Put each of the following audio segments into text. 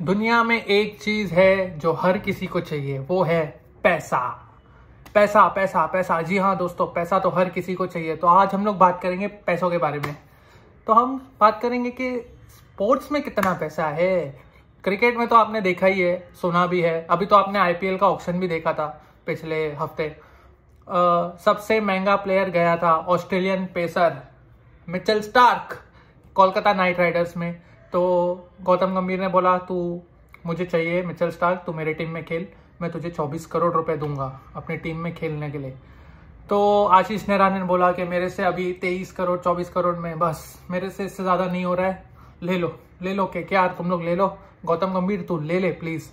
दुनिया में एक चीज़ है जो हर किसी को चाहिए, वो है पैसा। पैसा पैसा पैसा। जी हाँ दोस्तों, पैसा तो हर किसी को चाहिए। तो आज हम लोग बात करेंगे पैसों के बारे में। तो हम बात करेंगे कि स्पोर्ट्स में कितना पैसा है। क्रिकेट में तो आपने देखा ही है, सुना भी है। अभी तो आपने आईपीएल का ऑप्शन भी देखा था पिछले हफ़्ते। सबसे महँगा प्लेयर गया था Australian pacer Mitchell Starc Kolkata Knight Riders में। तो गौतम गंभीर ने बोला, तू मुझे चाहिए मिचल स्टार्क तू मेरे टीम में खेल। मैं तुझे 24 करोड़ रुपए दूँगा अपनी टीम में खेलने के लिए. तो आशीष नेहरा ने बोला कि मेरे से अभी 23 करोड़ 24 करोड़ में बस, मेरे से इससे ज़्यादा नहीं हो रहा है। ले लो ले लो के, क्या तुम लोग ले लो। गौतम गंभीर, तू ले ले प्लीज़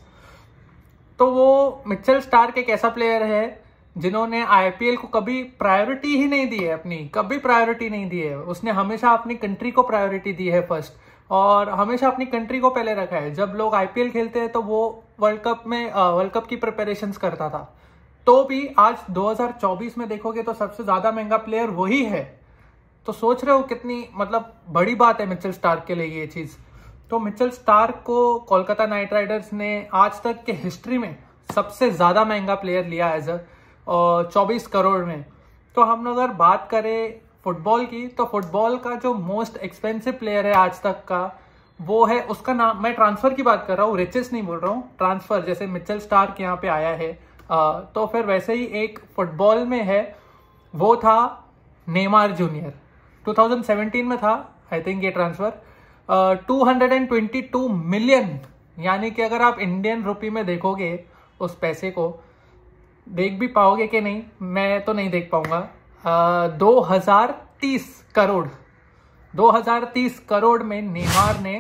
तो वो मिचल स्टार्क एक ऐसा प्लेयर है, जिन्होंने आईपीएल को कभी प्रायोरिटी ही नहीं दी है अपनी, कभी प्रायोरिटी नहीं दी है। उसने हमेशा अपनी कंट्री को प्रायोरिटी दी है फ़र्स्ट और हमेशा अपनी कंट्री को पहले रखा है। जब लोग आईपीएल खेलते हैं तो वो वर्ल्ड कप में वर्ल्ड कप की प्रिपरेशन करता था। तो भी आज 2024 में देखोगे तो सबसे ज़्यादा महँगा प्लेयर वही है। तो सोच रहे हो कितनी मतलब बड़ी बात है मिचल स्टार्क के लिए ये चीज़। तो मिचल स्टार्क को कोलकाता नाइट राइडर्स ने आज तक के हिस्ट्री में सबसे ज़्यादा महँगा प्लेयर लिया एज अ, चौबीस करोड़ में। तो हम अगर बात करें फुटबॉल की तो फुटबॉल का जो मोस्ट एक्सपेंसिव प्लेयर है आज तक का वो है उसका नाम मैं ट्रांसफ़र की बात कर रहा हूँ रिचेस नहीं बोल रहा हूँ ट्रांसफ़र जैसे मिचल स्टार्क यहाँ पे आया है आ, तो फिर वैसे ही एक फुटबॉल में है वो था नेमार जूनियर 2017 में था आई थिंक ये transfer two hundred and twenty two million यानी कि अगर आप इंडियन रुपी में देखोगे उस पैसे को देख भी पाओगे कि नहीं मैं तो नहीं देख पाऊँगा। दो हज़ार तीस करोड़, दो हज़ार तीस करोड़ में नेमार ने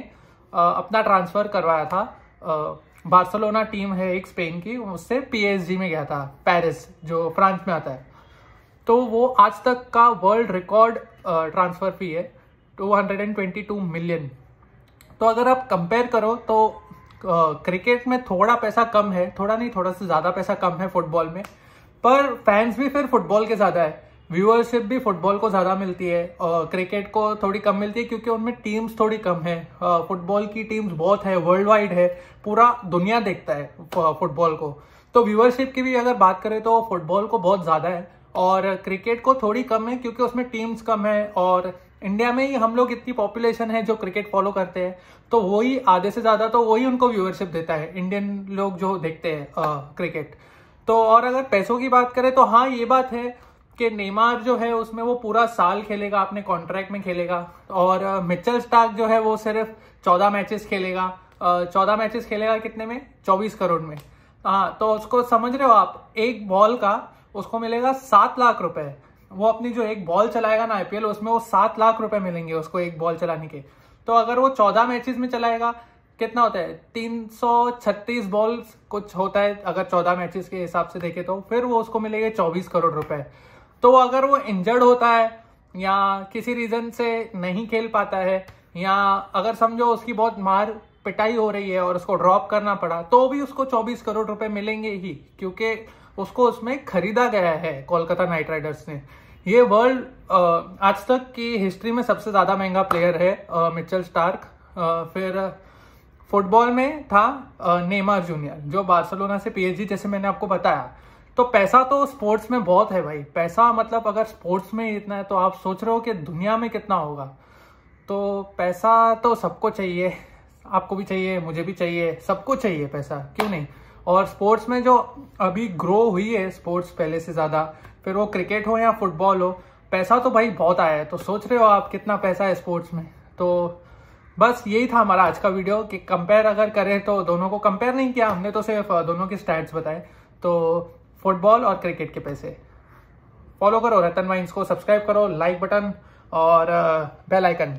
अपना ट्रांसफ़र करवाया था। बार्सलोना टीम है एक स्पेन की, उससे पीएसजी में गया था, पेरिस, जो फ्रांस में आता है। तो वो आज तक का वर्ल्ड रिकॉर्ड ट्रांसफ़र फ़ी है 222 मिलियन तो अगर आप कंपेयर करो तो क्रिकेट में थोड़ा पैसा कम है, थोड़ा नहीं, थोड़ा सा ज़्यादा पैसा कम है फुटबॉल में, पर फैंस भी फिर फुटबॉल के ज़्यादा है। व्यूअरशिप भी फुटबॉल को ज़्यादा मिलती है और क्रिकेट को थोड़ी कम मिलती है क्योंकि उनमें टीम्स थोड़ी कम है। फुटबॉल की टीम्स बहुत है वर्ल्ड वाइड है, पूरा दुनिया देखता है फुटबॉल को। तो व्यूअरशिप की भी अगर बात करें तो फुटबॉल को बहुत ज़्यादा है और क्रिकेट को थोड़ी कम है क्योंकि उसमें टीम्स कम है और इंडिया में ही हम लोग इतनी पॉपुलेशन है जो क्रिकेट फॉलो करते हैं तो वही आधे से ज़्यादा तो वही उनको व्यूअरशिप देता है इंडियन लोग जो देखते हैं क्रिकेट तो और अगर पैसों की बात करें तो हाँ ये बात है कि नेमार जो है उसमें वो पूरा साल खेलेगा, अपने कॉन्ट्रैक्ट में खेलेगा। और मिचल स्टार्क जो है वो सिर्फ़ चौदह मैचेस खेलेगा। चौदह मैचेस खेलेगा कितने में? चौबीस करोड़ में। हाँ तो उसको समझ रहे हो आप, एक बॉल का उसको मिलेगा सात लाख रुपए। वो अपनी जो एक बॉल चलाएगा ना आईपीएल उसमें वो सात लाख रुपए मिलेंगे उसको एक बॉल चलाने के। तो अगर वो चौदह मैचेस में चलाएगा, कितना होता है? तीन सौ छत्तीस बॉल्स कुछ होता है, अगर चौदह मैचेस के हिसाब से देखे तो। फिर वो उसको मिलेगा चौबीस करोड़ रुपए। तो अगर वो इंजर्ड होता है, या किसी रीजन से नहीं खेल पाता है, या अगर समझो उसकी बहुत मार पिटाई हो रही है और उसको ड्रॉप करना पड़ा तो भी उसको 24 करोड़ रुपए मिलेंगे ही, क्योंकि उसको उसमें खरीदा गया है कोलकाता नाइट राइडर्स ने। ये वर्ल्ड आज तक की हिस्ट्री में सबसे ज़्यादा महँगा प्लेयर है मिचल स्टार्क। फिर फुटबॉल में था नेमार जूनियर, जो बार्सिलोना से पीएचडी जैसे मैंने आपको बताया। तो पैसा तो स्पोर्ट्स में बहुत है भाई। पैसा मतलब अगर स्पोर्ट्स में इतना है तो आप सोच रहे हो कि दुनिया में कितना होगा। तो पैसा तो सबको चाहिए, आपको भी चाहिए, मुझे भी चाहिए, सबको चाहिए पैसा, क्यों नहीं? और स्पोर्ट्स में जो अभी ग्रो हुई है स्पोर्ट्स पहले से ज़्यादा, फिर वो क्रिकेट हो या फुटबॉल हो, पैसा तो भाई बहुत आया है। तो सोच रहे हो आप कितना पैसा है स्पोर्ट्स में? तो बस यही था हमारा आज का वीडियो कि कंपेयर अगर करें तो दोनों को कंपेयर नहीं किया, हमने तो सिर्फ़ दोनों के स्टैट्स बताए। तो फुटबॉल और क्रिकेट के पैसे। फॉलो करो रतन वाइन्स को, सब्सक्राइब करो, लाइक बटन और बेल आइकन।